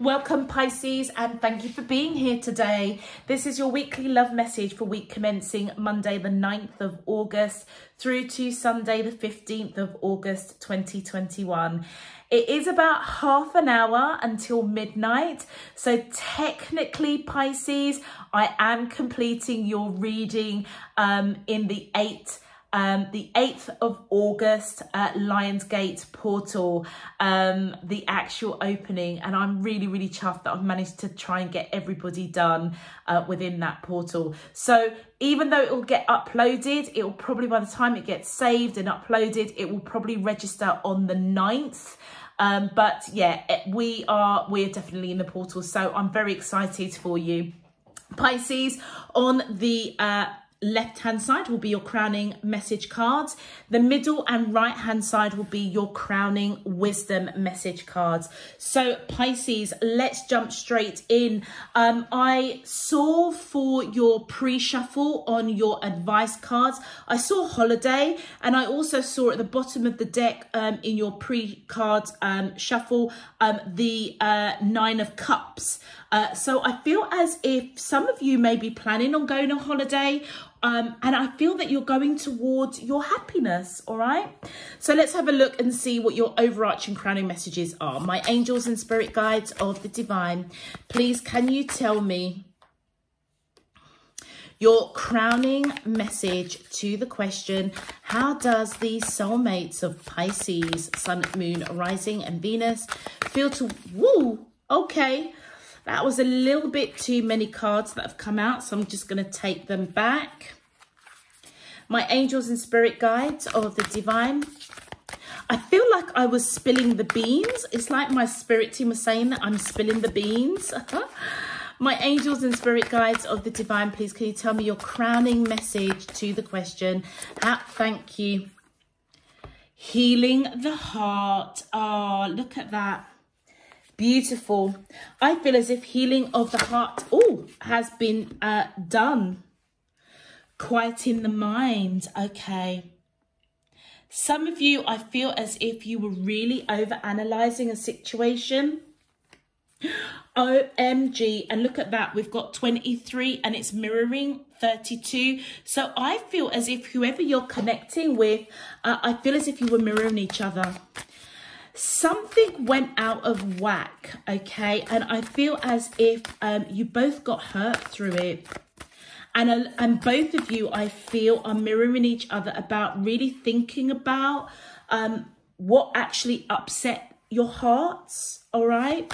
Welcome Pisces and thank you for being here today. This is your weekly love message for week commencing Monday the 9th of August through to Sunday the 15th of August 2021. It is about half an hour until midnight. So technically Pisces, I am completing your reading um, in the 8th um, the 8th of August at Lionsgate portal, um, the actual opening. And I'm really, really chuffed that I've managed to try and get everybody done uh, within that portal. So even though it will get uploaded, it will probably, by the time it gets saved and uploaded, it will probably register on the 9th. Um, but yeah, we are, we're definitely in the portal. So I'm very excited for you. Pisces on the uh, left hand side will be your crowning message cards. The middle and right hand side will be your crowning wisdom message cards. So Pisces, let's jump straight in. Um, I saw for your pre-shuffle on your advice cards, I saw holiday and I also saw at the bottom of the deck um, in your pre-card um, shuffle, um, the uh, nine of cups. Uh, so I feel as if some of you may be planning on going on holiday um, and I feel that you're going towards your happiness, all right? So let's have a look and see what your overarching crowning messages are. My angels and spirit guides of the divine, please can you tell me your crowning message to the question, how does the soulmates of Pisces, Sun, Moon, Rising and Venus feel to, woo, okay, that was a little bit too many cards that have come out, so I'm just going to take them back. My angels and spirit guides of the divine. I feel like I was spilling the beans. It's like my spirit team was saying that I'm spilling the beans. my angels and spirit guides of the divine, please can you tell me your crowning message to the question? Ah, thank you. Healing the heart. Oh, look at that. Beautiful. I feel as if healing of the heart oh, has been uh, done. Quieting the mind. Okay. Some of you, I feel as if you were really over analyzing a situation. OMG. And look at that. We've got 23 and it's mirroring 32. So I feel as if whoever you're connecting with, uh, I feel as if you were mirroring each other something went out of whack, okay? And I feel as if um, you both got hurt through it. And, uh, and both of you, I feel, are mirroring each other about really thinking about um, what actually upset your hearts all right?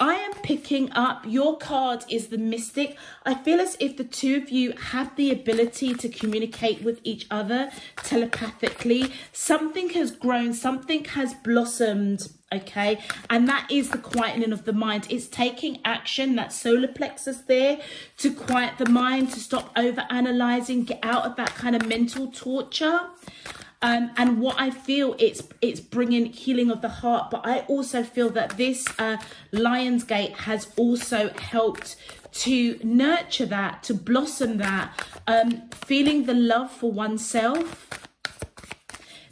I am picking up your card is the mystic. I feel as if the two of you have the ability to communicate with each other telepathically. Something has grown something has blossomed okay? And that is the quietening of the mind. It's taking action that solar plexus there to quiet the mind to stop over analyzing get out of that kind of mental torture um, and what I feel it's it's bringing healing of the heart, but I also feel that this uh, Lionsgate has also helped to nurture that, to blossom that, um, feeling the love for oneself.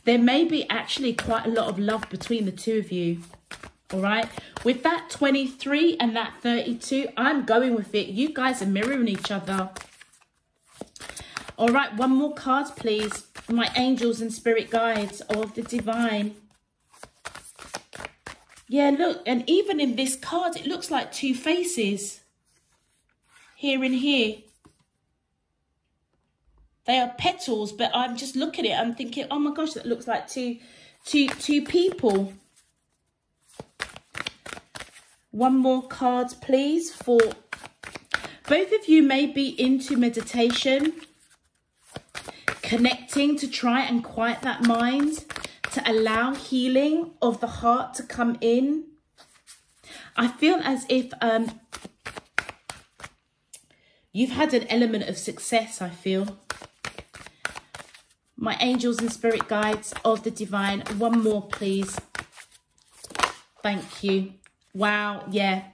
There may be actually quite a lot of love between the two of you. All right. With that 23 and that 32, I'm going with it. You guys are mirroring each other. All right. One more card, please my angels and spirit guides of the divine. Yeah, look, and even in this card, it looks like two faces. Here and here. They are petals, but I'm just looking at it. I'm thinking, oh my gosh, that looks like two, two, two people. One more card, please, for both of you may be into meditation connecting to try and quiet that mind, to allow healing of the heart to come in. I feel as if um, you've had an element of success, I feel. My angels and spirit guides of the divine. One more, please. Thank you. Wow, yeah.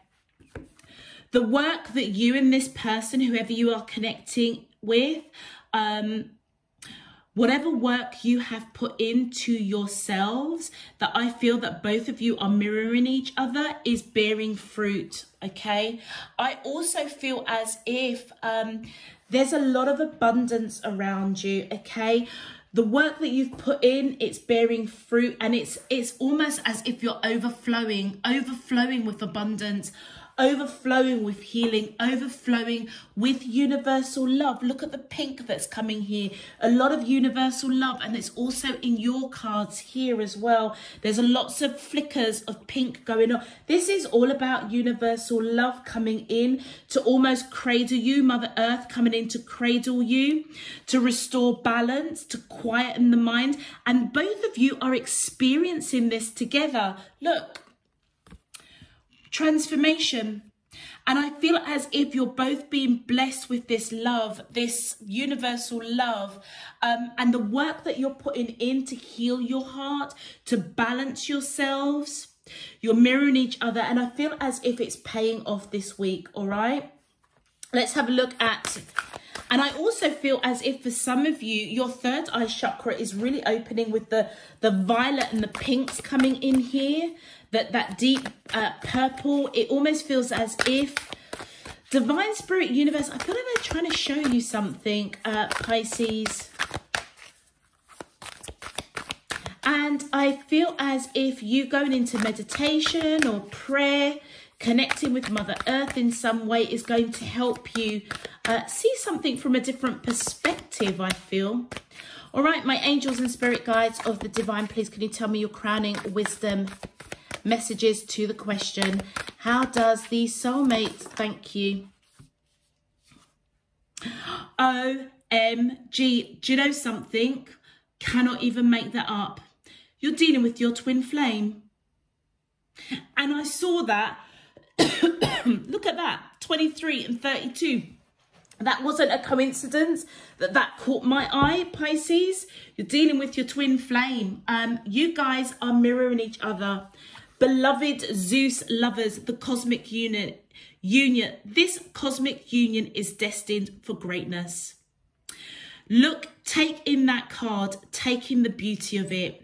The work that you and this person, whoever you are connecting with, um, whatever work you have put into yourselves that I feel that both of you are mirroring each other is bearing fruit. Okay. I also feel as if um, there's a lot of abundance around you. Okay the work that you've put in it's bearing fruit and it's it's almost as if you're overflowing overflowing with abundance overflowing with healing, overflowing with universal love. Look at the pink that's coming here. A lot of universal love, and it's also in your cards here as well. There's a lots of flickers of pink going on. This is all about universal love coming in to almost cradle you, Mother Earth coming in to cradle you, to restore balance, to quieten the mind. And both of you are experiencing this together. Look, transformation. And I feel as if you're both being blessed with this love, this universal love, um, and the work that you're putting in to heal your heart, to balance yourselves. You're mirroring each other, and I feel as if it's paying off this week, all right? Let's have a look at and I also feel as if for some of you, your third eye chakra is really opening with the, the violet and the pinks coming in here that that deep uh, purple. It almost feels as if divine spirit universe. I feel like they're trying to show you something, uh, Pisces. And I feel as if you going into meditation or prayer, connecting with Mother Earth in some way is going to help you uh, see something from a different perspective, I feel. All right, my angels and spirit guides of the divine, please can you tell me your crowning wisdom messages to the question, how does the soulmate thank you? OMG, do you know something? Cannot even make that up. You're dealing with your twin flame. And I saw that. Look at that, 23 and 32. That wasn't a coincidence that that caught my eye, Pisces. You're dealing with your twin flame. Um, you guys are mirroring each other. Beloved Zeus lovers, the cosmic unit, union. This cosmic union is destined for greatness. Look, take in that card, take in the beauty of it.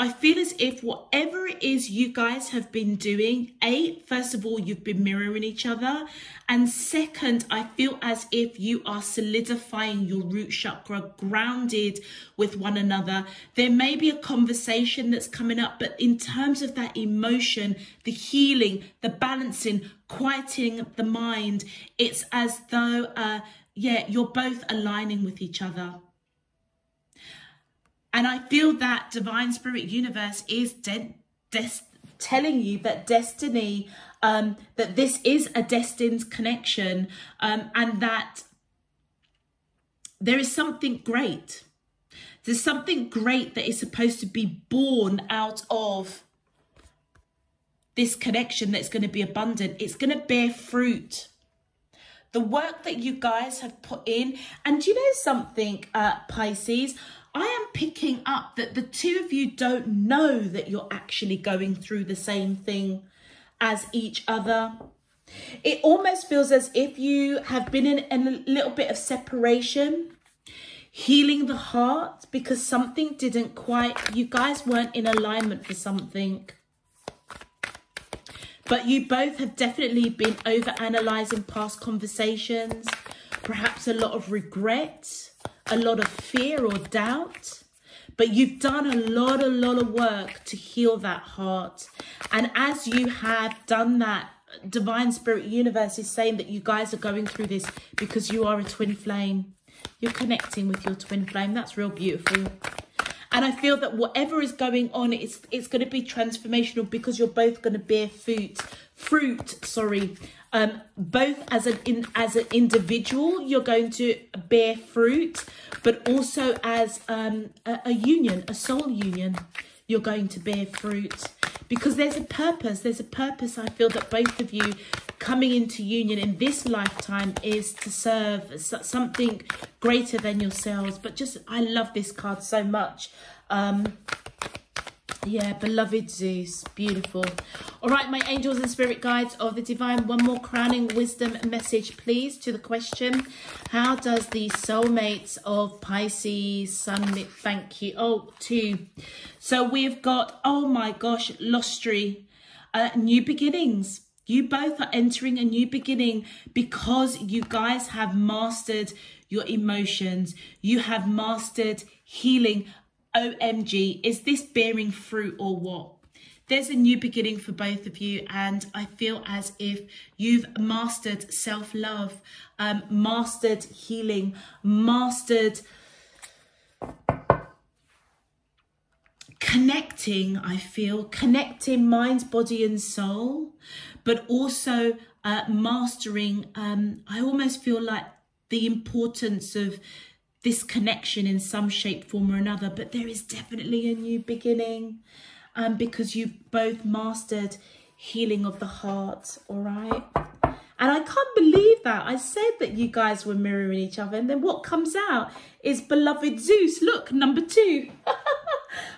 I feel as if whatever it is you guys have been doing, A, first of all, you've been mirroring each other. And second, I feel as if you are solidifying your root chakra, grounded with one another. There may be a conversation that's coming up, but in terms of that emotion, the healing, the balancing, quieting the mind, it's as though, uh, yeah, you're both aligning with each other. And I feel that divine spirit universe is de- des- telling you that destiny, um, that this is a destined connection, um, and that there is something great. There's something great that is supposed to be born out of this connection that's going to be abundant. It's going to bear fruit. The work that you guys have put in, and you know something, uh, Pisces? I am picking up that the two of you don't know that you're actually going through the same thing as each other. It almost feels as if you have been in, in a little bit of separation, healing the heart because something didn't quite, you guys weren't in alignment for something. But you both have definitely been over analysing past conversations, perhaps a lot of regret a lot of fear or doubt, but you've done a lot, a lot of work to heal that heart. And as you have done that, Divine Spirit Universe is saying that you guys are going through this because you are a twin flame. You're connecting with your twin flame. That's real beautiful. And I feel that whatever is going on, it's it's going to be transformational because you're both going to bear fruit, fruit, sorry, um, both as an in, as an individual, you're going to bear fruit, but also as um, a, a union, a soul union, you're going to bear fruit because there's a purpose. There's a purpose. I feel that both of you coming into union in this lifetime is to serve something greater than yourselves. But just, I love this card so much. Um, Yeah, beloved Zeus. Beautiful. All right, my angels and spirit guides of the divine, one more crowning wisdom message, please, to the question. How does the soulmates of Pisces, Sun, thank you. Oh, two. So we've got, oh my gosh, Lostry, uh, new beginnings. You both are entering a new beginning because you guys have mastered your emotions. You have mastered healing OMG, is this bearing fruit or what? There's a new beginning for both of you, and I feel as if you've mastered self love, um, mastered healing, mastered connecting. I feel connecting mind, body, and soul, but also uh, mastering. Um, I almost feel like the importance of this connection in some shape, form or another, but there is definitely a new beginning um, because you've both mastered healing of the heart, all right? And I can't believe that. I said that you guys were mirroring each other. And then what comes out is beloved Zeus. Look, number two.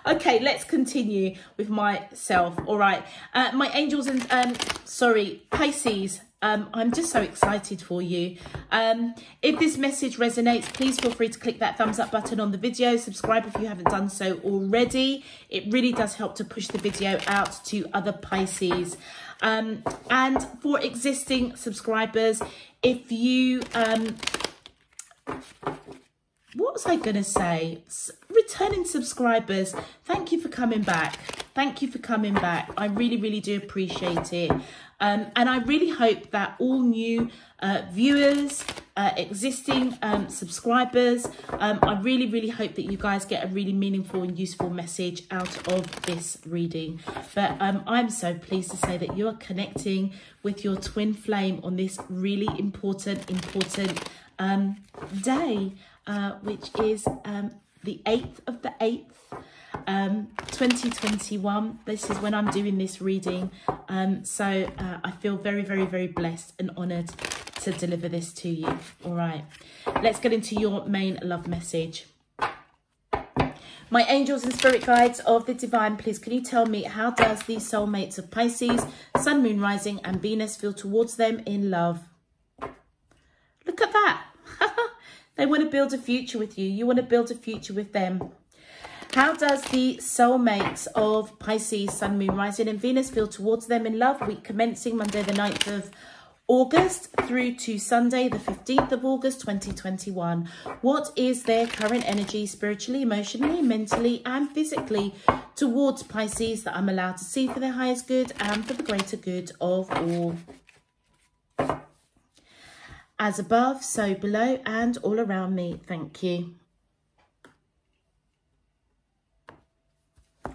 okay, let's continue with myself. All right. Uh, my angels and, um, sorry, Pisces. Um, I'm just so excited for you. Um, if this message resonates, please feel free to click that thumbs up button on the video. Subscribe if you haven't done so already. It really does help to push the video out to other Pisces. Um, and for existing subscribers, if you... What was I going to say? Returning subscribers, thank you for coming back. Thank you for coming back. I really, really do appreciate it. Um, and I really hope that all new uh, viewers, uh, existing um, subscribers, um, I really, really hope that you guys get a really meaningful and useful message out of this reading. But um, I'm so pleased to say that you are connecting with your twin flame on this really important, important um, day, uh, which is um, the 8th of the 8th um, 2021. This is when I'm doing this reading. Um, so uh, I feel very, very, very blessed and honoured to deliver this to you. All right, let's get into your main love message. My angels and spirit guides of the divine, please can you tell me how does the soulmates of Pisces, Sun, Moon, Rising and Venus feel towards them in love? Look at that. They want to build a future with you. You want to build a future with them. How does the soulmates of Pisces, Sun, Moon, Rising and Venus feel towards them in love? Week commencing Monday the 9th of August through to Sunday the 15th of August 2021. What is their current energy spiritually, emotionally, mentally and physically towards Pisces that I'm allowed to see for their highest good and for the greater good of all? As above, so below and all around me. Thank you.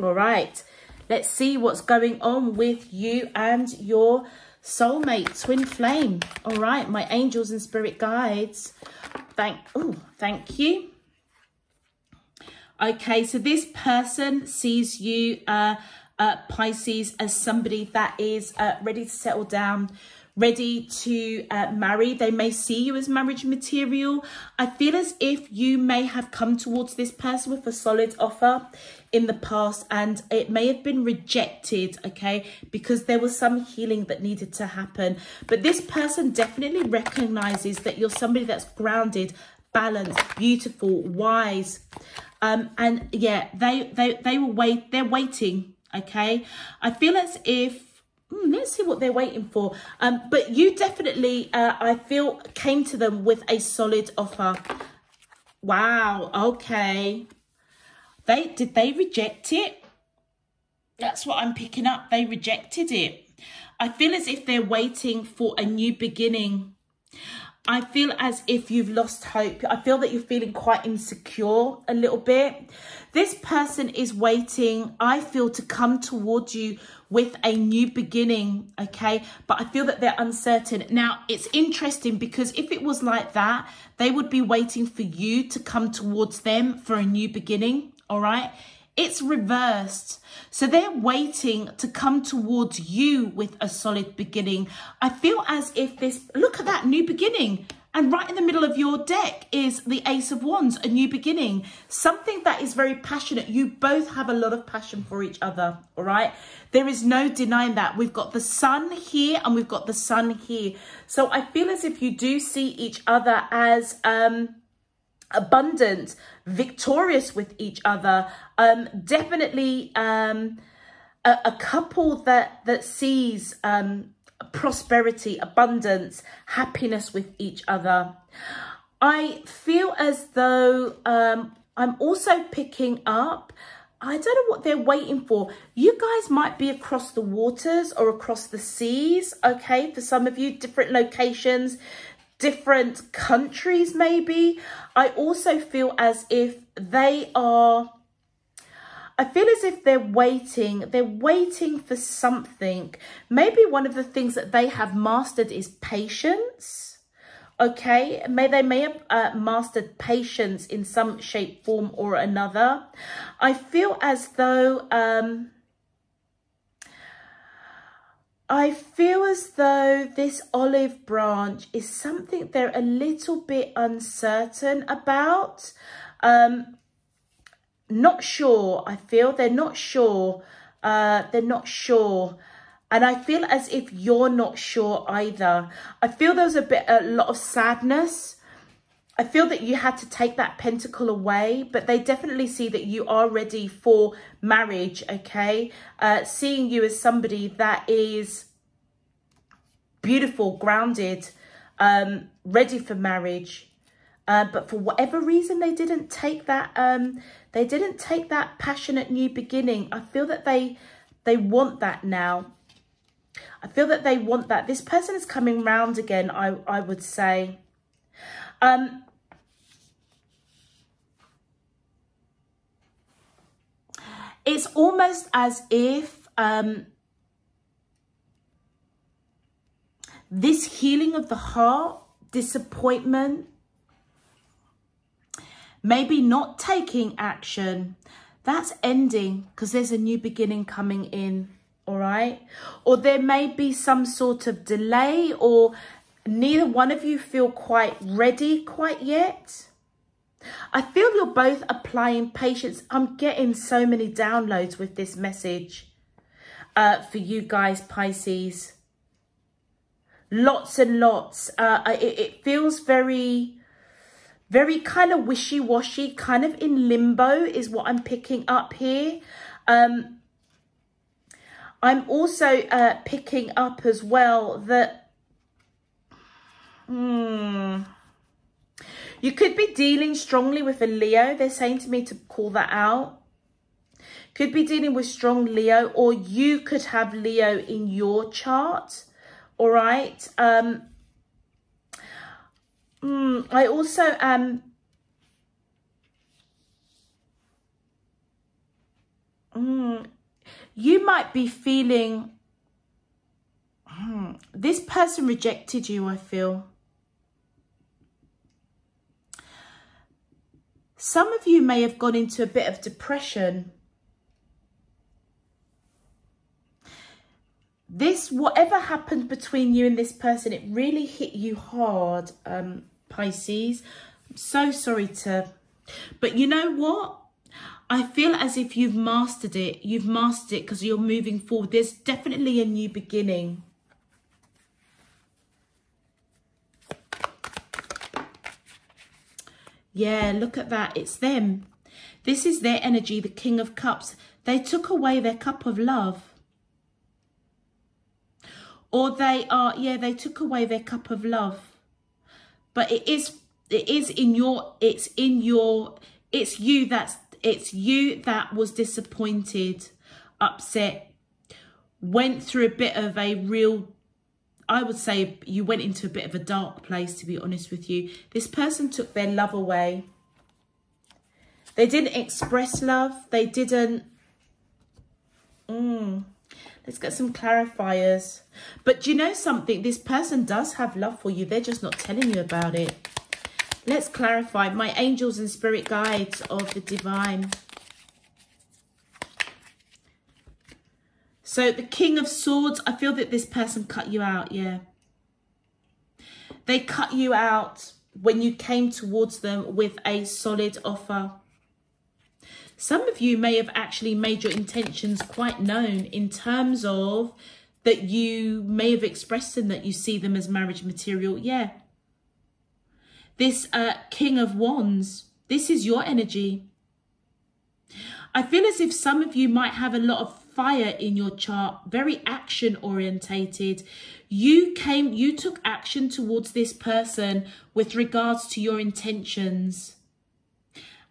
All right, let's see what's going on with you and your soulmate, twin flame. All right, my angels and spirit guides. Thank, oh, thank you. Okay, so this person sees you, uh, uh, Pisces, as somebody that is uh, ready to settle down, ready to uh, marry. They may see you as marriage material. I feel as if you may have come towards this person with a solid offer in the past and it may have been rejected, okay, because there was some healing that needed to happen. But this person definitely recognizes that you're somebody that's grounded, balanced, beautiful, wise. Um, and yeah, they, they, they will wait, they're waiting, okay. I feel as if Mm, let's see what they're waiting for. Um, but you definitely, uh, I feel, came to them with a solid offer. Wow, okay. They Did they reject it? That's what I'm picking up. They rejected it. I feel as if they're waiting for a new beginning. I feel as if you've lost hope. I feel that you're feeling quite insecure a little bit. This person is waiting, I feel, to come towards you with a new beginning, okay? But I feel that they're uncertain. Now, it's interesting because if it was like that, they would be waiting for you to come towards them for a new beginning, all right? It's reversed. So they're waiting to come towards you with a solid beginning. I feel as if this, look at that new beginning. And right in the middle of your deck is the Ace of Wands, a new beginning, something that is very passionate. You both have a lot of passion for each other, all right? There is no denying that. We've got the sun here and we've got the sun here. So I feel as if you do see each other as um, abundant, victorious with each other. Um, definitely um, a, a couple that, that sees... Um, prosperity, abundance, happiness with each other. I feel as though um, I'm also picking up I don't know what they're waiting for. You guys might be across the waters or across the seas, okay? For some of you, different locations, different countries maybe. I also feel as if they are I feel as if they're waiting, they're waiting for something. Maybe one of the things that they have mastered is patience. Okay, may they may have uh, mastered patience in some shape, form or another. I feel as though um, I feel as though this olive branch is something they're a little bit uncertain about. Um, not sure. I feel they're not sure. Uh, they're not sure. And I feel as if you're not sure either. I feel there's a bit, a lot of sadness. I feel that you had to take that pentacle away, but they definitely see that you are ready for marriage, okay? Uh, seeing you as somebody that is beautiful, grounded, um, ready for marriage. Uh, but for whatever reason, they didn't take that um, they didn't take that passionate new beginning. I feel that they they want that now. I feel that they want that. This person is coming round again, I, I would say. Um, it's almost as if um, this healing of the heart, disappointment, Maybe not taking action. That's ending because there's a new beginning coming in. All right. Or there may be some sort of delay or neither one of you feel quite ready quite yet. I feel you're both applying patience. I'm getting so many downloads with this message uh, for you guys, Pisces. Lots and lots. Uh, it, it feels very very kind of wishy-washy, kind of in limbo is what I'm picking up here. Um, I'm also uh, picking up as well that hmm, you could be dealing strongly with a Leo. They're saying to me to call that out. Could be dealing with strong Leo or you could have Leo in your chart. All right. Um, Mm, I also um mm, you might be feeling mm, this person rejected you, I feel. Some of you may have gone into a bit of depression this whatever happened between you and this person it really hit you hard um pisces. I'm so sorry to but you know what? I feel as if you've mastered it. You've mastered it because you're moving forward. There's definitely a new beginning. Yeah look at that. It's them. This is their energy the king of cups. They took away their cup of love. Or they are yeah they took away their cup of love but it is it is in your it's in your it's you that's it's you that was disappointed upset went through a bit of a real I would say you went into a bit of a dark place to be honest with you. This person took their love away. They didn't express love. They didn't mm, Let's get some clarifiers. But do you know something? This person does have love for you. They're just not telling you about it. Let's clarify. My angels and spirit guides of the divine. So the King of Swords, I feel that this person cut you out, yeah. They cut you out when you came towards them with a solid offer. Some of you may have actually made your intentions quite known in terms of that you may have expressed them that you see them as marriage material. Yeah. This uh, King of Wands, this is your energy. I feel as if some of you might have a lot of fire in your chart, very action orientated. You came, you took action towards this person with regards to your intentions.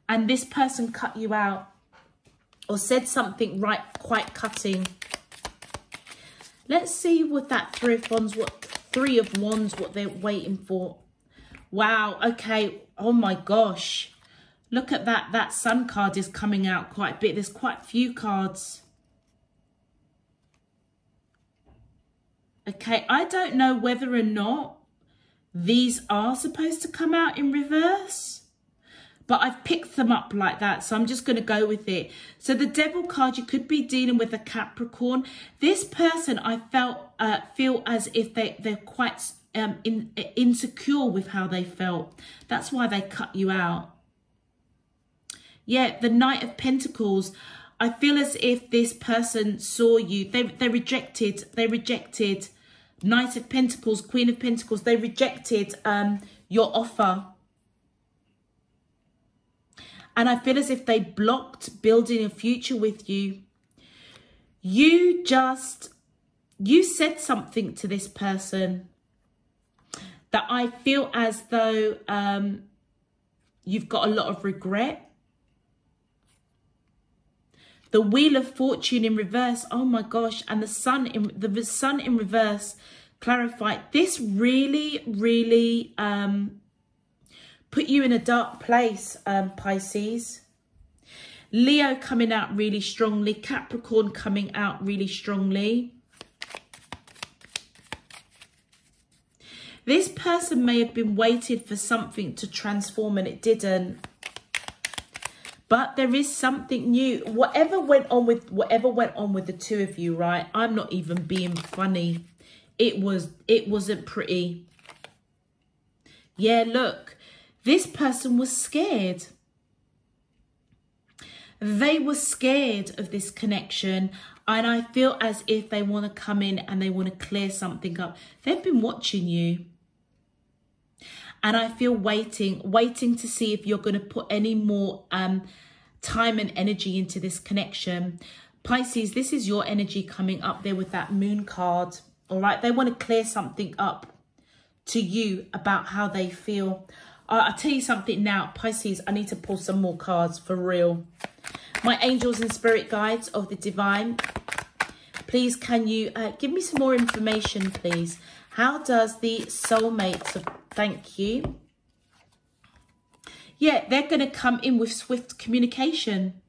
And this person cut you out or said something right quite cutting. Let's see what that three of wands, what three of wands, what they're waiting for. Wow, okay. Oh my gosh. Look at that. That sun card is coming out quite a bit. There's quite a few cards. Okay, I don't know whether or not these are supposed to come out in reverse. But I've picked them up like that, so I'm just going to go with it. So the Devil card, you could be dealing with a Capricorn. This person, I felt uh, feel as if they, they're quite um, in, insecure with how they felt. That's why they cut you out. Yeah, the Knight of Pentacles. I feel as if this person saw you. They, they rejected, they rejected Knight of Pentacles, Queen of Pentacles. They rejected um, your offer. And I feel as if they blocked building a future with you. You just, you said something to this person that I feel as though um, you've got a lot of regret the wheel of fortune in reverse oh my gosh and the sun in the sun in reverse clarified this really really um put you in a dark place um pisces. Leo coming out really strongly. Capricorn coming out really strongly. This person may have been waiting for something to transform and it didn't. But there is something new. Whatever went on with whatever went on with the two of you right? I'm not even being funny. It was it wasn't pretty. Yeah look this person was scared they were scared of this connection and i feel as if they want to come in and they want to clear something up they've been watching you and I feel waiting, waiting to see if you're going to put any more um, time and energy into this connection. Pisces, this is your energy coming up there with that moon card. All right, they want to clear something up to you about how they feel. I'll tell you something now, Pisces, I need to pull some more cards for real. My angels and spirit guides of the divine, please can you uh, give me some more information, please? How does the soulmates of, thank you. Yeah, they're going to come in with swift communication.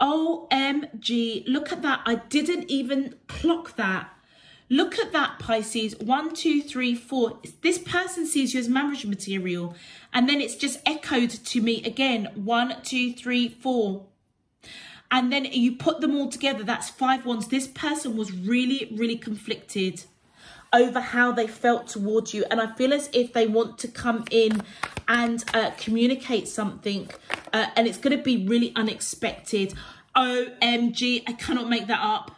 OMG, look at that. I didn't even clock that. Look at that, Pisces. One, two, three, four. This person sees you as marriage material. And then it's just echoed to me again. One, two, three, four and then you put them all together, that's five ones. This person was really, really conflicted over how they felt towards you. And I feel as if they want to come in and uh, communicate something uh, and it's going to be really unexpected. OMG, I cannot make that up.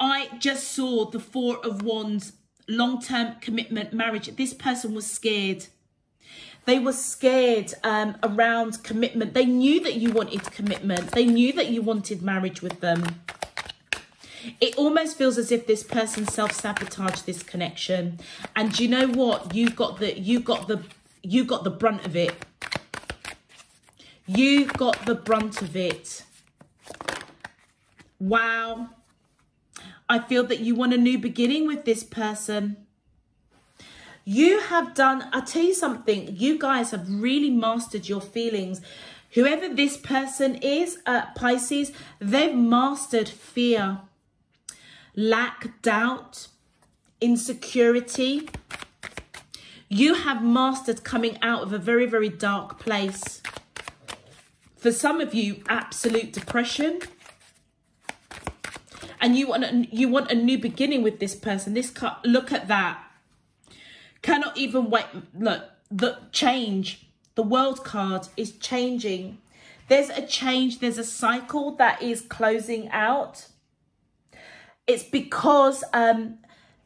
I just saw the Four of Wands, long-term commitment, marriage. This person was scared. They were scared um, around commitment. They knew that you wanted commitment. They knew that you wanted marriage with them. It almost feels as if this person self-sabotaged this connection. And you know what? You got the you got the you got the brunt of it. You got the brunt of it. Wow. I feel that you want a new beginning with this person. You have done, I'll tell you something, you guys have really mastered your feelings. Whoever this person is, uh, Pisces, they've mastered fear, lack, doubt, insecurity. You have mastered coming out of a very, very dark place. For some of you, absolute depression. And you want a, you want a new beginning with this person. This cut, look at that. Cannot even wait. Look, the change. The world card is changing. There's a change. There's a cycle that is closing out. It's because um,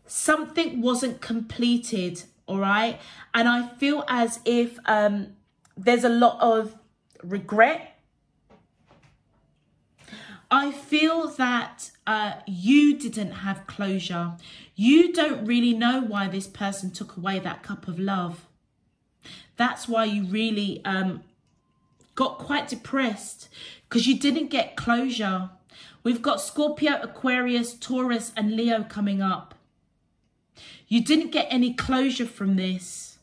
something wasn't completed. All right, and I feel as if um, there's a lot of regret I feel that uh, you didn't have closure. You don't really know why this person took away that cup of love. That's why you really um, got quite depressed because you didn't get closure. We've got Scorpio, Aquarius, Taurus and Leo coming up. You didn't get any closure from this.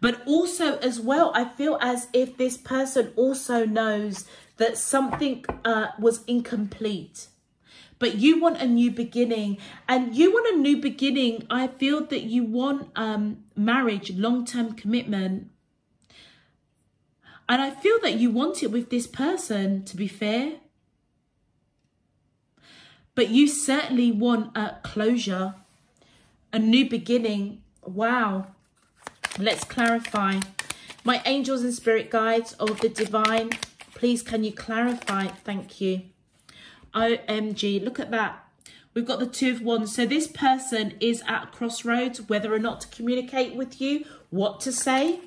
But also as well, I feel as if this person also knows that something uh, was incomplete but you want a new beginning. And you want a new beginning. I feel that you want um, marriage long-term commitment. And i feel that you want it with this person to be fair. But you certainly want a closure a new beginning. Wow. Let's clarify. My angels and spirit guides of the divine Please, can you clarify? Thank you. OMG, look at that. We've got the two of wands. So this person is at crossroads, whether or not to communicate with you, what to say.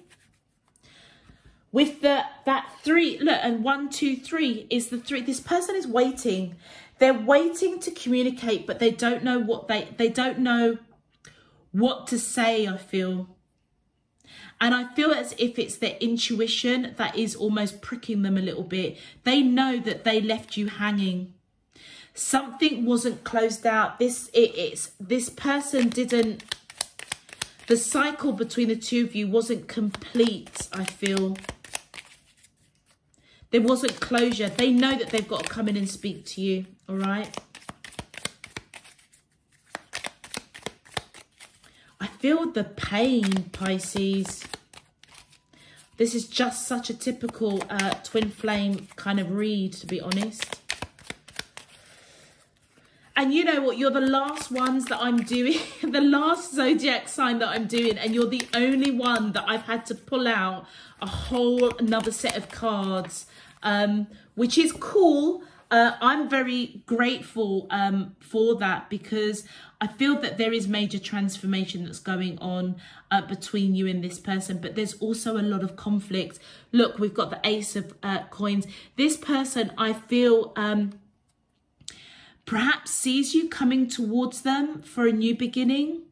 With the that three, look, and one, two, three is the three. This person is waiting. They're waiting to communicate, but they don't know what they, they don't know what to say, I feel. And I feel as if it's their intuition that is almost pricking them a little bit. They know that they left you hanging. Something wasn't closed out. This it, it's this person didn't the cycle between the two of you wasn't complete, I feel. There wasn't closure. They know that they've got to come in and speak to you, all right? I feel the pain, Pisces. This is just such a typical uh, twin flame kind of read, to be honest. And you know what? You're the last ones that I'm doing, the last zodiac sign that I'm doing, and you're the only one that I've had to pull out a whole another set of cards, um, which is cool uh, I'm very grateful um, for that because I feel that there is major transformation that's going on uh, between you and this person, but there's also a lot of conflict. Look, we've got the Ace of uh, Coins. This person, I feel, um, perhaps sees you coming towards them for a new beginning,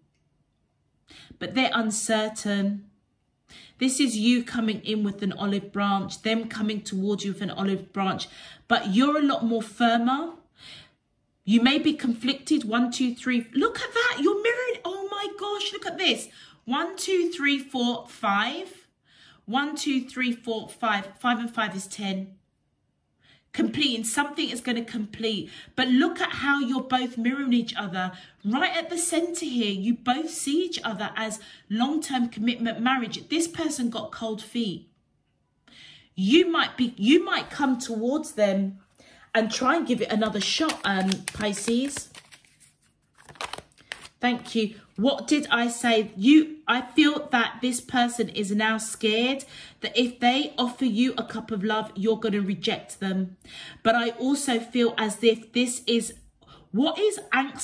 but they're uncertain this is you coming in with an olive branch, them coming towards you with an olive branch, but you're a lot more firmer. You may be conflicted. One, two, three. Look at that. You're mirroring. Oh my gosh. Look at this. One, two, three, four, five. One, two, three, four, five. Five and five is ten completing something is going to complete. But look at how you're both mirroring each other. Right at the center here you both see each other as long-term commitment marriage. This person got cold feet. You might be you might come towards them and try and give it another shot um pisces thank you what did I say? You, I feel that this person is now scared that if they offer you a cup of love, you're going to reject them. But I also feel as if this is what is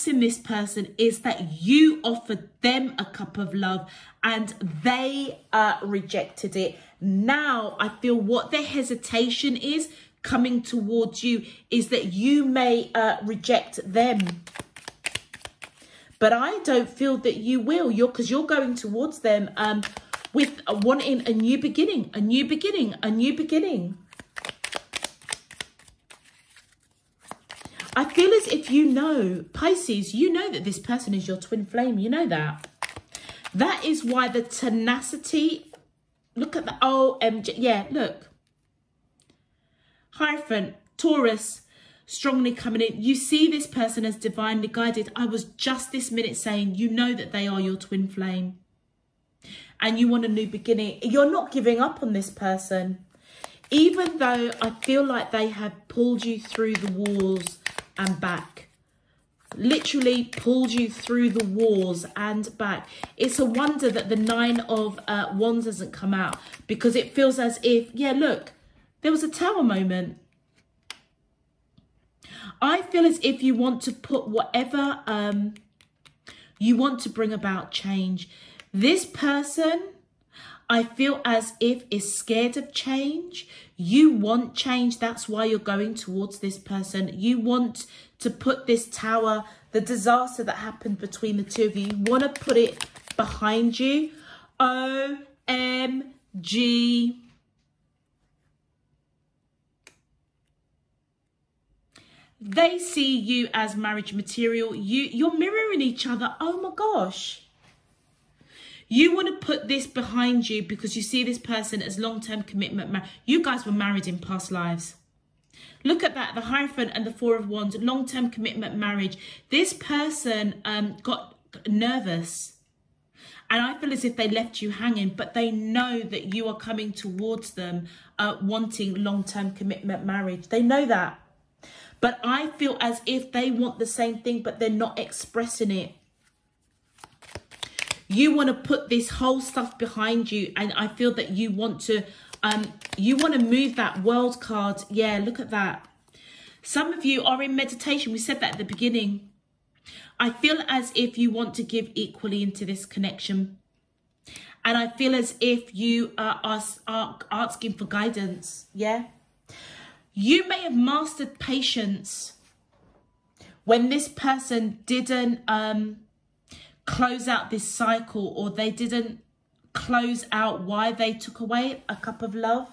in this person is that you offered them a cup of love and they uh, rejected it. Now I feel what their hesitation is coming towards you is that you may uh, reject them but I don't feel that you will. You're because you're going towards them um, with wanting a new beginning, a new beginning, a new beginning. I feel as if you know, Pisces, you know that this person is your twin flame. You know that. That is why the tenacity, look at the OMG. Yeah, look. Hierophant, Taurus, strongly coming in. You see this person as divinely guided. I was just this minute saying, you know that they are your twin flame and you want a new beginning. You're not giving up on this person. Even though I feel like they have pulled you through the walls and back. literally pulled you through the walls and back. It's a wonder that the nine of uh, wands hasn't come out because it feels as if, yeah, look, there was a tower moment. I feel as if you want to put whatever um, you want to bring about change. This person, I feel as if is scared of change. You want change. That's why you're going towards this person. You want to put this tower, the disaster that happened between the two of you, you want to put it behind you. O-M-G. They see you as marriage material. You, you're mirroring each other. Oh my gosh. You want to put this behind you because you see this person as long-term commitment. You guys were married in past lives. Look at that, the Hierophant and the Four of Wands, long-term commitment marriage. This person um, got nervous. And I feel as if they left you hanging, but they know that you are coming towards them uh, wanting long-term commitment marriage. They know that. But I feel as if they want the same thing, but they're not expressing it. You want to put this whole stuff behind you. And I feel that you want to um, you want to move that world card. Yeah, look at that. Some of you are in meditation. We said that at the beginning. I feel as if you want to give equally into this connection. And I feel as if you are, are, are asking for guidance. Yeah. You may have mastered patience when this person didn't um, close out this cycle or they didn't close out why they took away a cup of love.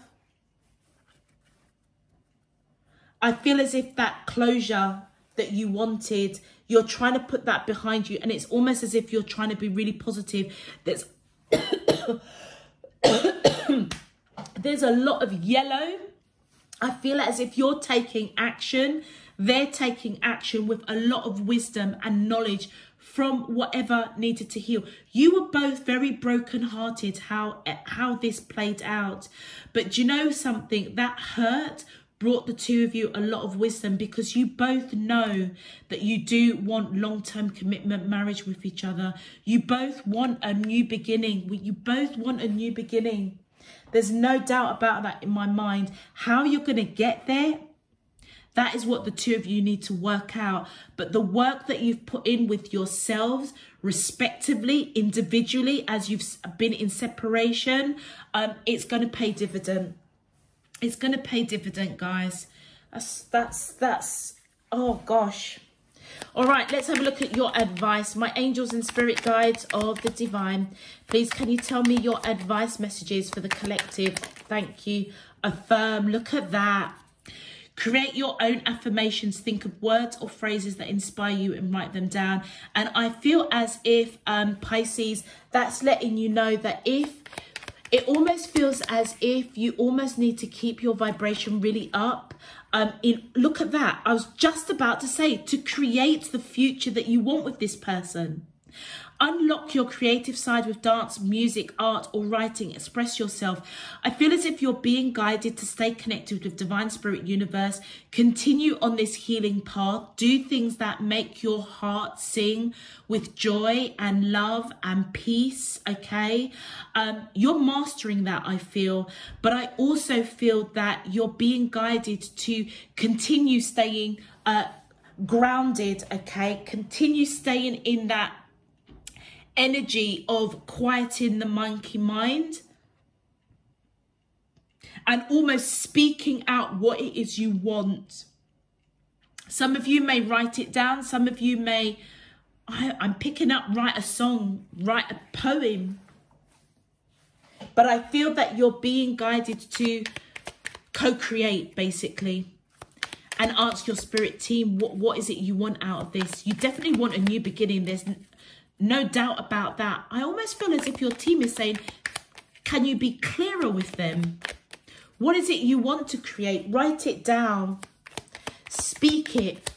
I feel as if that closure that you wanted, you're trying to put that behind you. And it's almost as if you're trying to be really positive. There's, there's a lot of yellow. I feel as if you're taking action. They're taking action with a lot of wisdom and knowledge from whatever needed to heal. You were both very broken-hearted how how this played out. But do you know something? That hurt brought the two of you a lot of wisdom because you both know that you do want long-term commitment marriage with each other. You both want a new beginning. You both want a new beginning. There's no doubt about that in my mind. How you're going to get there that is what the two of you need to work out. But the work that you've put in with yourselves, respectively, individually, as you've been in separation, um, it's going to pay dividend. It's going to pay dividend, guys. That's, that's, that's, oh gosh. All right, let's have a look at your advice. My angels and spirit guides of the divine, please can you tell me your advice messages for the collective? Thank you. Affirm, look at that. Create your own affirmations. Think of words or phrases that inspire you and write them down. And I feel as if um, Pisces, that's letting you know that if it almost feels as if you almost need to keep your vibration really up. Um, in look at that. I was just about to say to create the future that you want with this person. Unlock your creative side with dance, music, art, or writing. Express yourself. I feel as if you're being guided to stay connected with Divine Spirit Universe. Continue on this healing path. Do things that make your heart sing with joy and love and peace. Okay. Um, you're mastering that, I feel. But I also feel that you're being guided to continue staying uh, grounded. Okay. Continue staying in that energy of quieting the monkey mind and almost speaking out what it is you want. Some of you may write it down. Some of you may, I, am picking up, write a song, write a poem. But I feel that you're being guided to co-create, basically. And ask your spirit team, what, what is it you want out of this? You definitely want a new beginning. There's no doubt about that. I almost feel as if your team is saying, can you be clearer with them? What is it you want to create? Write it down. Speak it.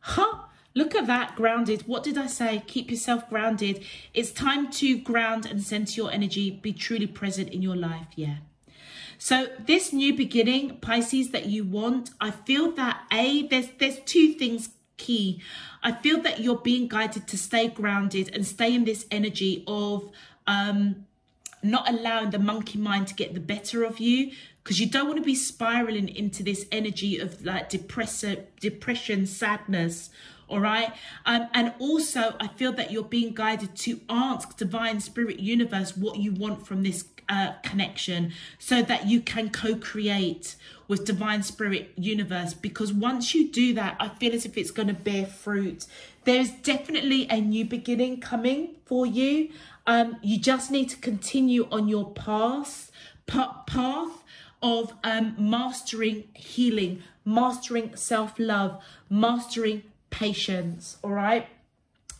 Huh? Look at that, grounded. What did I say? Keep yourself grounded. It's time to ground and center your energy. Be truly present in your life, yeah. So this new beginning, Pisces, that you want, I feel that A, there's there's two things key. I feel that you're being guided to stay grounded and stay in this energy of um not allowing the monkey mind to get the better of you because you don't want to be spiraling into this energy of like depressor, depression, sadness. All right. Um, and also, I feel that you're being guided to ask divine spirit universe what you want from this uh, connection so that you can co-create with divine spirit universe because once you do that i feel as if it's going to bear fruit there's definitely a new beginning coming for you um, you just need to continue on your path, path of um, mastering healing, mastering self-love, mastering patience, all right?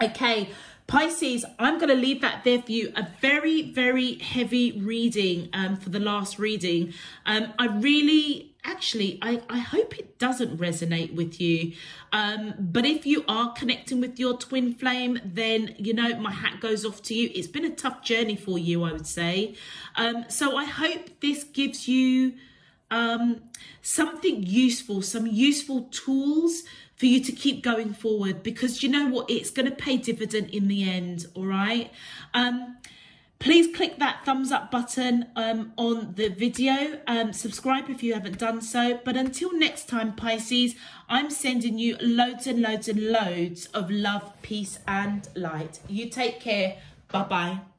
Okay, Pisces, I'm going to leave that there for you. A very, very heavy reading um, for the last reading. Um, I really actually, I, I hope it doesn't resonate with you. Um, but if you are connecting with your twin flame, then, you know, my hat goes off to you. It's been a tough journey for you, I would say. Um, so I hope this gives you um, something useful, some useful tools for you to keep going forward because you know what? It's going to pay dividend in the end, all right? Um, Please click that thumbs up button um, on the video. Um, subscribe if you haven't done so. But until next time, Pisces, I'm sending you loads and loads and loads of love, peace and light. You take care. Bye-bye.